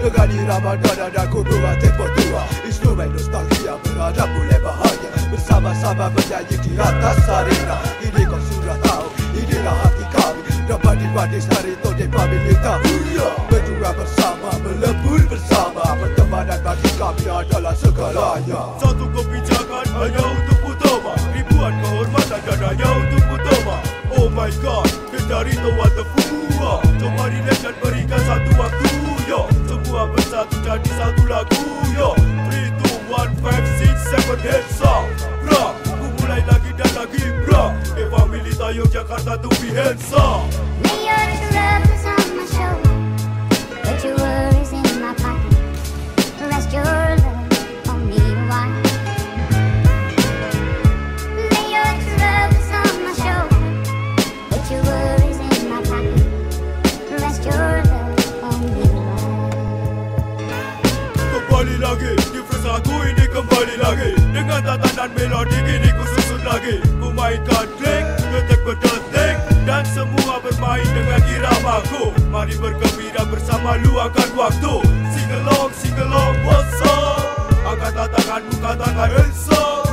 Dengan irama dada dan ku buat tempo tua. Instrumen nostalgia berada boleh bahagia Bersama-sama bernyanyi di atas arena. Ini kau sudah tahu, inilah hati kami. Dapat dibanding hari itu di pemilik tahu Berdua bersama, melebur bersama. Pertemanan bagi kami adalah segalanya. Satu kebijakan hanya untuk utama. Ribuan kehormatan dan hanya untuk utama. Oh my god, what the fuck Jom mari legend berikan satu waktu yo. Semua bersatu jadi satu lagu yo. 3, 2, 1, 5, 6, 7, hands up Bra, ku mulai lagi dan lagi Eh family tayo Jakarta to be hands up Lay your gloves on my. Put Kembali lagi. Difference aku ini kembali lagi. Dengan tatanan melodi kini ku susun lagi. Ku mainkan klik, detik berdetik Dan semua bermain dengan iramaku Mari bergembira bersama luangkan waktu. Sing along, sing along, what's up? Angkat tanganmu katakan hands up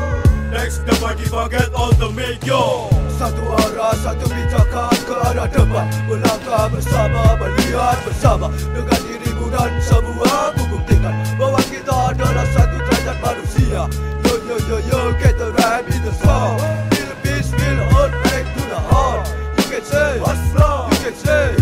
Next dapat forget all the mayo Satu arah, satu bijakan ke arah depan. Melangkah bersama, melihat bersama. Dengan dirimu dan semua Yo, yo, yo, yo, get the rhyme in the song. Little bitch, real old, back to the heart. You can say, what's wrong? You can say,